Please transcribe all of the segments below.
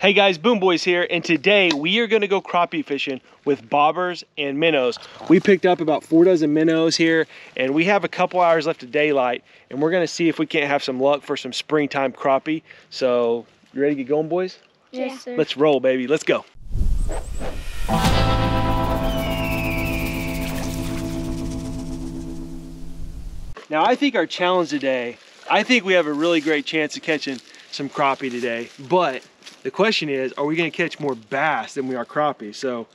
Hey guys, Boone Boys here, and today we are gonna go crappie fishing with bobbers and minnows. We picked up about four dozen minnows here, and we have a couple hours left of daylight, and we're gonna see if we can't have some luck for some springtime crappie. So, you ready to get going, boys? Yes, sir. Let's roll, baby. Let's go. Now, I think our challenge today, I think we have a really great chance of catching some crappie today, but the question is, are we gonna catch more bass than we are crappie? So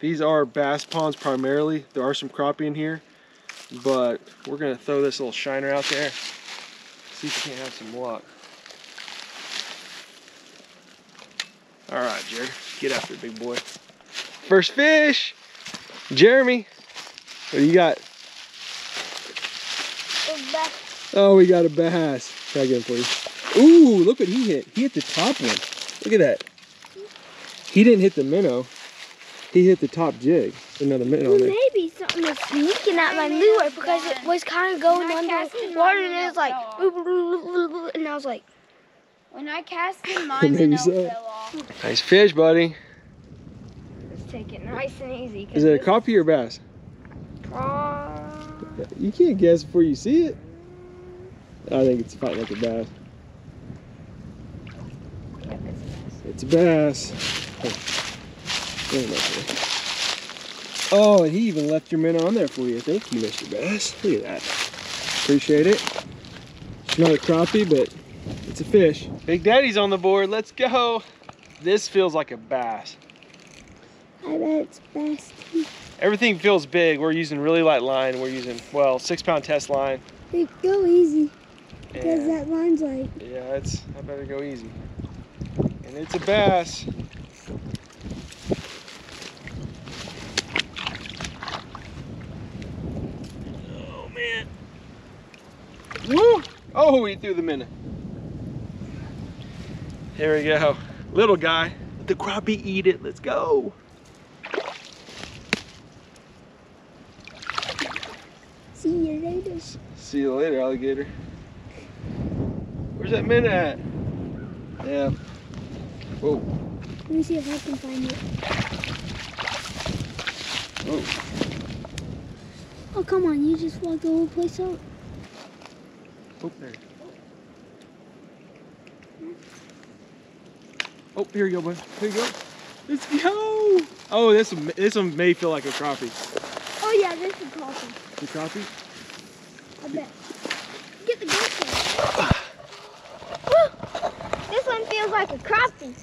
these are bass ponds primarily. There are some crappie in here, but we're gonna throw this little shiner out there. See if we can have some luck. All right, Jared, get after it, big boy. First fish, Jeremy. What do you got? Oh, we got a bass. Try again, please. Ooh, look what he hit. He hit the top one. Look at that. He didn't hit the minnow. He hit the top jig. Another minnow there. maybe something was sneaking at my lure because it was kind of going under the water and it was like, and I was like, When I cast in mine, Maybe the so. so. fell off. Nice fish, buddy. let's take it nice and easy. Is it a crappie or bass? Uh, You can't guess before you see it. I think it's fighting like a bass. It's a bass. Oh. There it is. Oh, and he even left your minnow on there for you. Thank you, Mr. Bass. Look at that. Appreciate it. It's not a crappie, but it's a fish. Big Daddy's on the board. Let's go. This feels like a bass. I bet it's best. Everything feels big. We're using really light line. We're using, well, six pound test line. Go easy because that line's like, yeah, it's, I better go easy. And it's a bass. Oh man. Woo! Oh, he threw the minute. Here we go. Little guy. Let the crappie eat it. Let's go. see you later. See you later, alligator. Where's that minute at? Yeah. Whoa. Let me see if I can find it. Whoa. Oh, come on, you just walked the whole place out. Oh, there. Oh, here you go, bud. Here you go. Let's go. Oh, this one, this one may feel like a crappie. Oh, yeah, this is coffee. The crappie? I bet. Get the GoPro. This one feels like a crappie.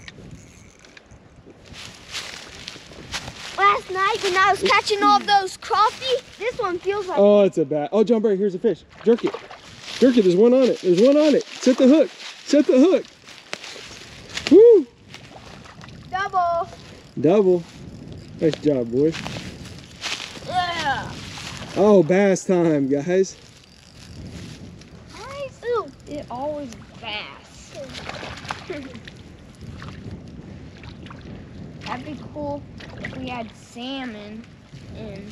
Last night when I was catching all those crappie, this one feels like. Oh, it's a bat. Oh, John Bray, here's a fish. Jerk it. Jerk it. There's one on it. There's one on it. Set the hook. Set the hook. Woo! Double. Double. Nice job, boy. Yeah. Oh, bass time, guys. Nice. Ooh, it always bass. That'd be cool if we had salmon and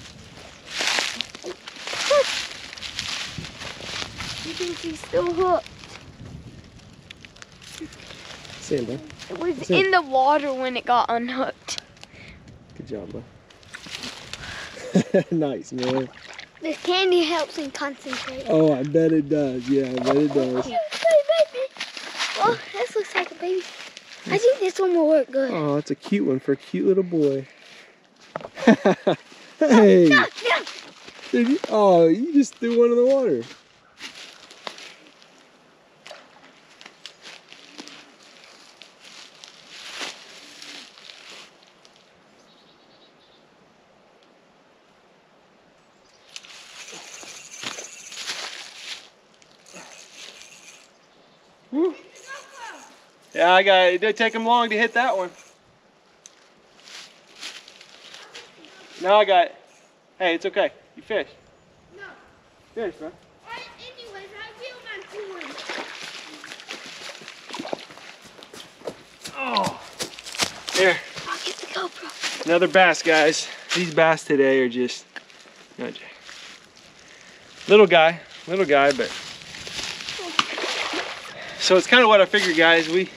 You think he's still hooked? Stand bud. It was That's it. in the water when it got unhooked. Good job, bud. nice, man. This candy helps him concentrate. Oh, I bet it does. Yeah, I bet it does. Hey, baby. Oh, this looks like a baby. I mm. think this one will work good. Oh, it's a cute one for a cute little boy. hey! No, no. Did you, oh, you just threw one in the water. I got it. didn't take him long to hit that one. Now I got it. Hey, it's okay. You fish. No. Fish, bro. I feel. Oh. Here, I'll get the GoPro. another bass, guys. These bass today are just, no, Jay. little guy, little guy, but. Oh. So it's kind of what I figured, guys. We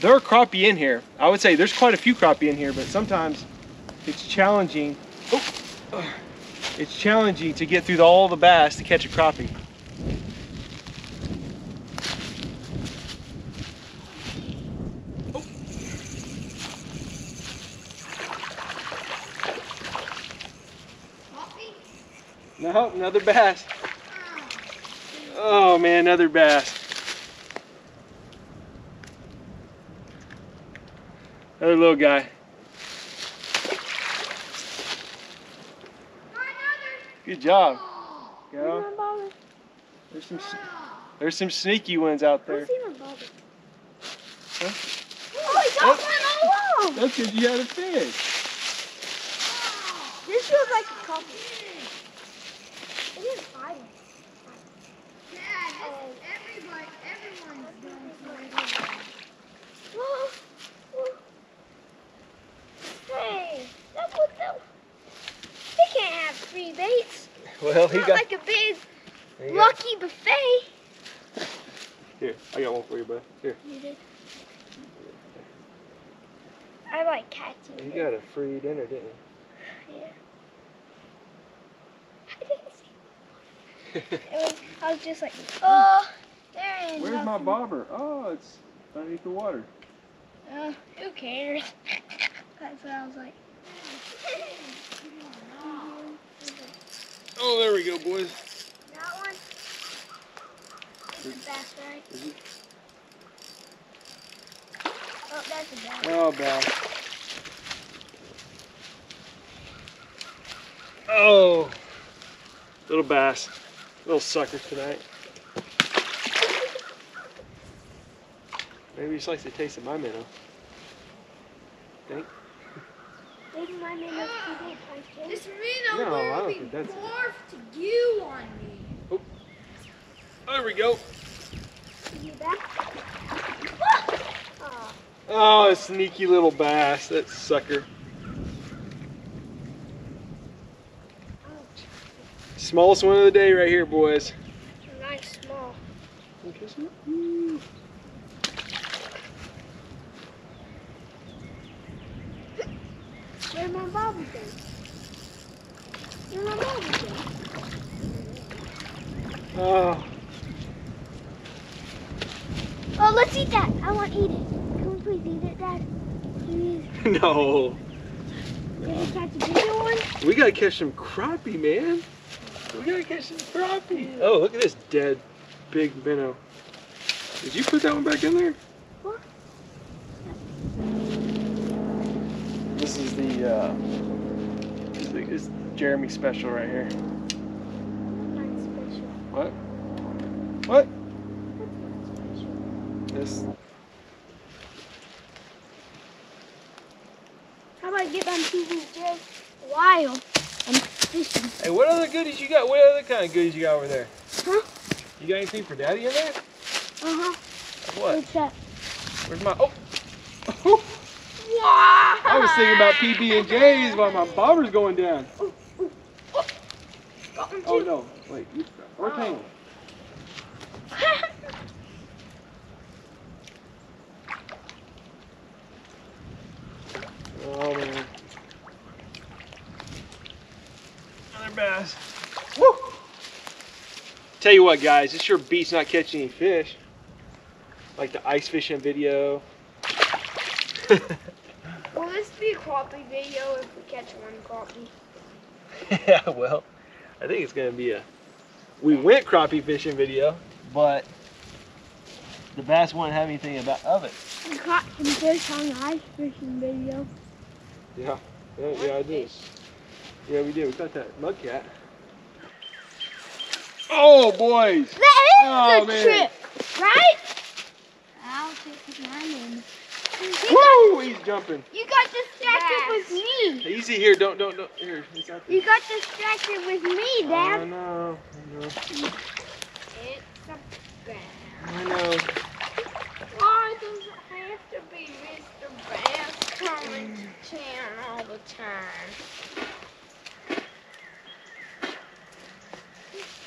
there are crappie in here. I would say there's quite a few crappie in here, but sometimes it's challenging. Oh, it's challenging to get through all the bass to catch a crappie. No, another bass. Oh man, another bass. Another little guy. Good job. Go. There's some there's some sneaky ones out there. Huh? Oh, he got oh. one along. That's because you had a fish. This feels like a couple. It is fire. Whoa, whoa. Hey, that's what the. They can't have free baits. Well, It's he not got. like a big got- lucky buffet. Here, I got one for you, bud. Here. You did. I like catching. You got a free dinner, didn't you? Yeah. I didn't see. It was, I was just like, oh, there is Where's my bobber? Oh, it's underneath the water. Uh, who cares? That's what I was like. Oh, there we go, boys. That one. It's a bass, right? Is it? Oh, that's a bass. Oh, bass. Oh, little bass, little sucker tonight. Maybe he just likes the taste of my minnow. Maybe my name is TV Punch. This minnow No, I don't literally think that's it. morphed goo on me. Oh. There we go. You back? Oh, Oh, a sneaky little bass, that sucker. Smallest one of the day right here, boys. nice small. Ooh. Where's my bobby pin? Where's my bobby pin? Oh, Oh, let's eat that. I want to eat it. Can we please eat it, Dad? Please. no. Did you catch a bigger one? We gotta catch some crappie, man. We gotta catch some crappie. Oh, look at this dead big minnow. Did you put that one back in there? What? This is the, uh, this is, the, is Jeremy special right here. Special. What? What? This. How about I get on TV just while I'm fishing? Hey, what other goodies you got? What other kind of goodies you got over there? Huh? You got anything for Daddy in there? Uh-huh. What? What's that? Where's my? Oh. I was thinking about PB and J's while my bobber's going down. Oh no! Wait, you, we're Oh. tangled. Oh man. Another bass. Woo! Tell you what, guys, it sure beats not catching any fish. Like the ice fishing video. Will this be a crappie video if we catch one crappie? yeah, well, I think it's gonna be a. We went crappie fishing video, but the bass wouldn't have anything about of it. We caught some fish on the ice fishing video. Yeah, yeah, yeah, I did. Yeah, we did. We caught that mud cat. Oh, boys! That is Oh, the man. trip, right? I'll take mine in. Woo! He's jumping. You got distracted with me. Easy here. Don't, don't, don't. Here, he's You got distracted with me, I Dad. know. I know. It's a bass. I know. Why does it have to be Mr. Bass coming to town all the time?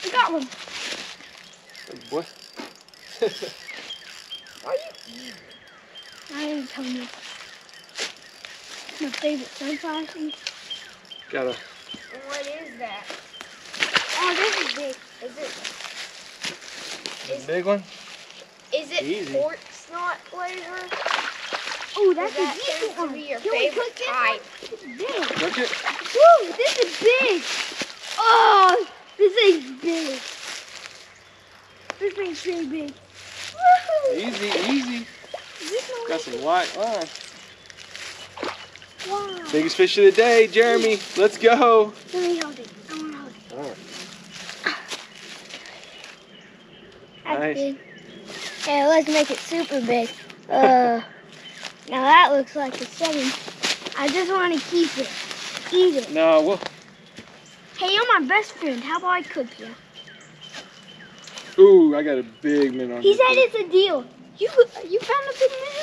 I got one. Oh, boy. Why you eating? I didn't tell you. My favorite sunflower seed. Got a What is that? Oh, this is big. Is it Is it a big one. is it Easy. pork snot flavor? Oh, That's that's a that decent tends to one. be your Can we cook this type. one? It's big. Touch it. Woo, this is big. Oh, this thing's big. This thing's pretty big. Woohoo! Easy, easy. Is this one Got some white line. Wow. Biggest fish of the day, Jeremy. Let's go. Let me hold it. I want to hold it. All right. That's Nice. big. Yeah, let's make it super big. Uh, now that looks like a seven. I just want to keep it. Eat it. No, well, Hey, you're my best friend. How about I cook you? ooh, I got a big minnow. He said too. it's a deal. You you found a big minnow?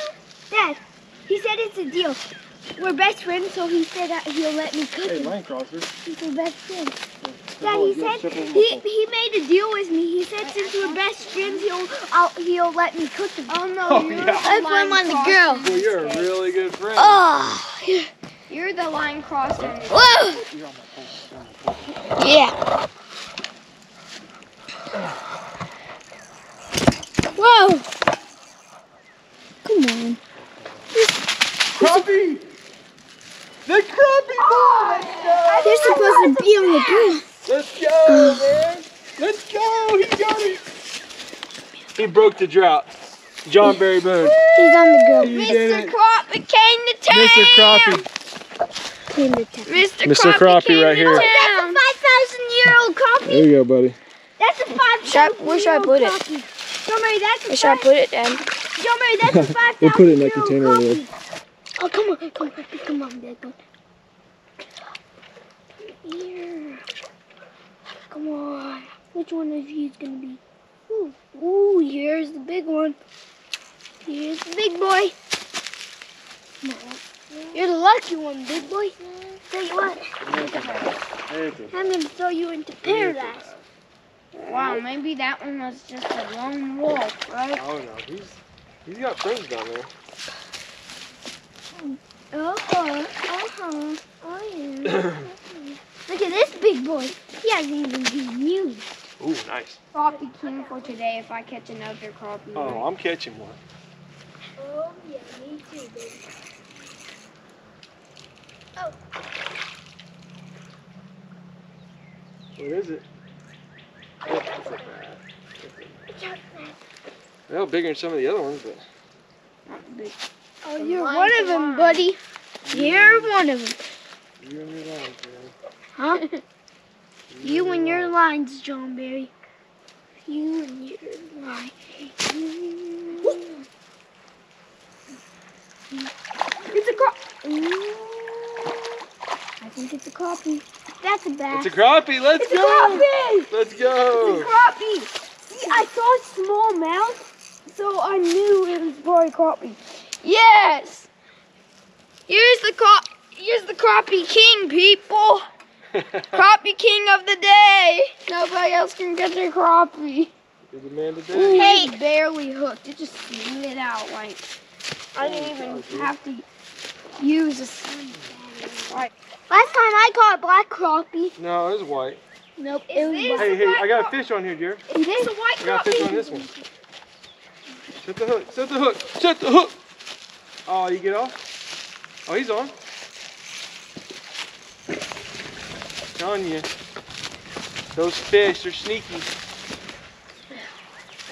Dad, he said it's a deal. We're best friends, so he said that he'll let me cook Hey, him. line crosser. He's my best friend. Step Dad, oh, he said step over my he, he made a deal with me. He said since we're best friends, he'll I'll, he'll let me cook him. Oh no, Oh, you're yeah. the That's why I'm line on the crosser girl. Well, you're a really good friend. Oh, You're the line crosser. whoa, You're on my pole. You're on my pole. yeah. Whoa. Come on. Crappie! The crappie boy! They're supposed to be on the ground. Let's go, man! Let's go! He got it! He broke the drought. John Barry Boone. He's on the ground. He did Mr. it. Crappie came to town. Mr. Crappie. Clean the tap. Mr. Mr. Crappie came right to here. town. That's a 5,000 year old coffee. There you go, buddy. That's a 5,000 Should I- where should I put it? Coffee. Don't worry, that's a Where should I put it then? Don't worry, that's a 5,000 We'll put it in that container over there. coffee. Oh, come on, come on, come on, big one. Here. Come on. Which one of you is gonna be? Ooh, ooh, here's the big one. Here's the big boy. You're the lucky one, big boy. Tell you what, I'm gonna throw you into paradise. Wow, maybe that one was just a lone wolf, right? Oh no, he's he's got friends down there. Uh-huh, uh-huh, oh yeah. Look at this big boy. He hasn't even been used. Ooh, nice. Crappie king for today if I catch another crappie. Oh, I'm catching one. Oh yeah, me too, baby. Oh, What is it? Oh, that's a bass. Well, bigger than some of the other ones, but Not big. Oh The you're line's one of them, buddy. You're one of them. you and your lines, man. Huh? You and your lines, John Barry. You and your line. It's a crop. I think it's a crappie. That's a bass. It's a crappie. Let's It's a go. crappie. Let's go. It's a crappie. See, I saw a small mouth, so I knew it was probably crappie. Yes! Here's the crop. Here's the crappie king, people. Crappie king of the day. Nobody else can get their crappie. You're the man today. Hey, barely hooked. It just slid out like I didn't oh, even have to use a sleeve. Like, Last time I caught black crappie. No, it was white. Nope, Is it was this- black. Hey, hey, I got a fish on here, dear. Is this a white crappie? I got a fish on this one. Set the hook. Set the hook. Set the hook. Oh, you get off? Oh, he's on. Telling you, those fish are sneaky. If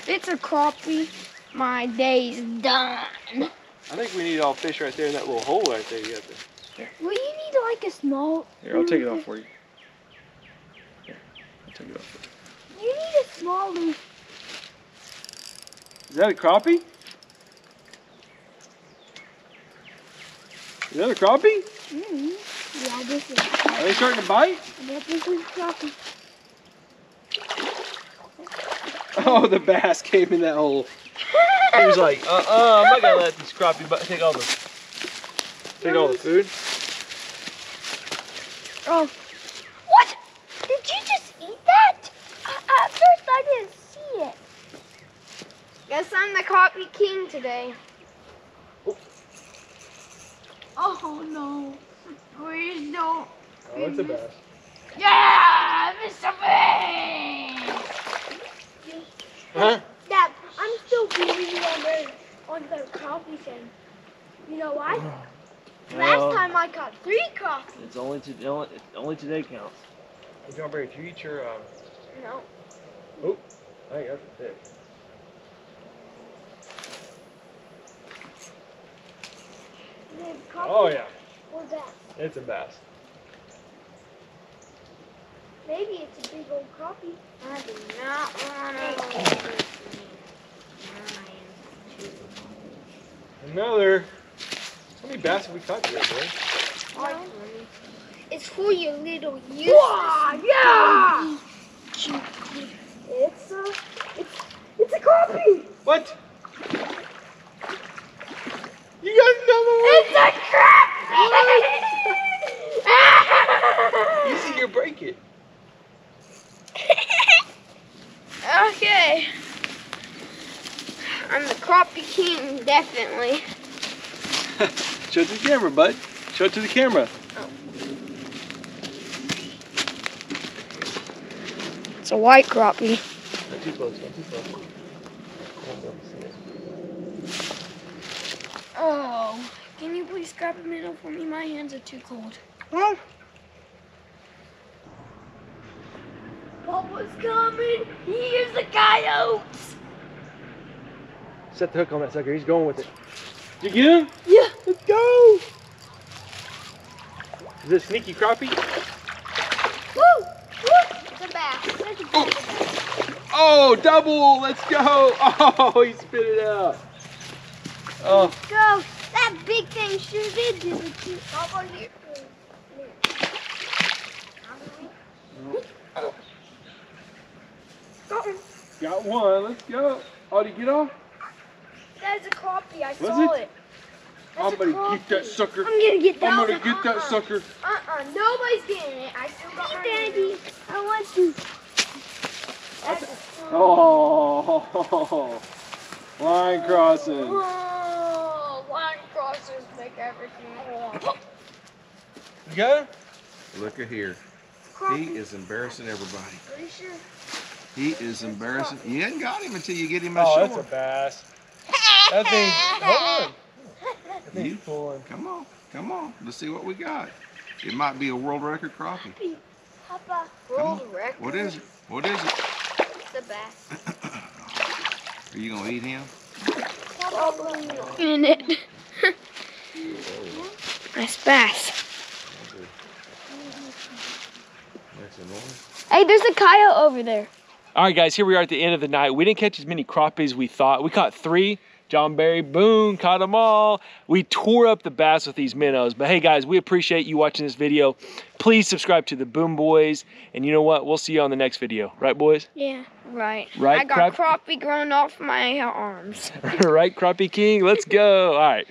it's a crappie, my day's done. I think we need all fish right there in that little hole right there. You got there. Well, you need like a small. Here, I'll take it off for you. Here, I'll take it off. For you. You need a small loop. Is that a crappie? Is that a crappie? Mm-hmm. Yeah, this is. Are they starting to bite? I bet this is crappie. Oh, the bass came in that hole. He was like, uh-uh, I'm not gonna let this crappie but take all the take all the food. Oh. What? Did you just eat that? Uh, at first, I didn't see it. Guess I'm the crappie king today. Oh, Oh no. Please don't. Oh, it's a bass. Yeah, Mr. Bean! Huh? Dad, I'm still believing on the on the coffee thing. You know why? Last Well, time I caught three coffee. It's only to, only, only today counts. Hey, John Barry, did you eat your, um, No. Oh, I think that's a fish. The coffee Oh yeah, or that. it's a bass. Maybe it's a big old coffee. I do not want to. Another. How many bass have we caught today, boy? No. It's for your little useless. yeah! It's a, it's, it's a coffee. What? You got another one? It's a crap! Easy, you break it. okay. I'm the crappie king, definitely. Show it to the camera, bud. Show it to the camera. It's a white crappie. Not too close, not too close. Oh, can you please grab a minnow for me? My hands are too cold. What? Papa's coming. Here's the coyotes. Set the hook on that sucker. He's going with it. Did you get him? Yeah. Let's go. Is it sneaky crappie? Woo! Woo! It's a bass. It's a Oh. bass. Oh, double. Let's go. Oh, he spit it out. Oh, Go. That big thing sure did do it too. How about here? Got one. got one. Let's go. Oh, did you get off? That's a copy. I Was saw it? it. I'm gonna get that sucker. I'm gonna get that I'm gonna get that Uh-uh. sucker. Uh-uh. Nobody's getting it. I still got my Daddy, I want to. That's a Oh, line crossing. Oh, line crossers make everything wrong. You got him? Look at here. He is embarrassing everybody. Are you sure? He is embarrassing. You ain't got him until you get him Oh, ashore. that's a bass. That thing. Hold on. That thing's You- pulling. Come on, come on. Let's see what we got. It might be a world record crappie. Papa. World record. What is it? What is it? It's a bass. Are you gonna eat him? Probably not. In it. nice bass. That's enormous. Hey, there's a coyote over there. All right, guys, here we are at the end of the night. We didn't catch as many crappies as we thought. We caught three. John Barry Boone, caught them all. We tore up the bass with these minnows. But hey, guys, we appreciate you watching this video. Please subscribe to the Boone Boys. And you know what? We'll see you on the next video. Right, boys? Yeah, right. Right, I got crap- crappie growing off my arms. right, Crappie King? Let's go. All right.